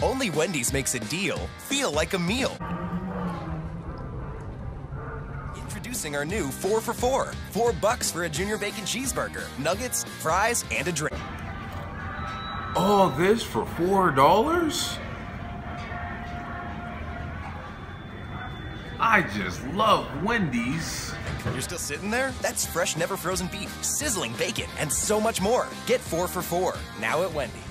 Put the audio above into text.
Only Wendy's makes a deal feel like a meal. Introducing our new 4 for 4. 4 bucks for a junior bacon cheeseburger, nuggets, fries, and a drink. All this for four dollars? I just love Wendy's. You're still sitting there? That's fresh, never frozen beef, sizzling bacon, and so much more. Get 4 for 4 now at Wendy's.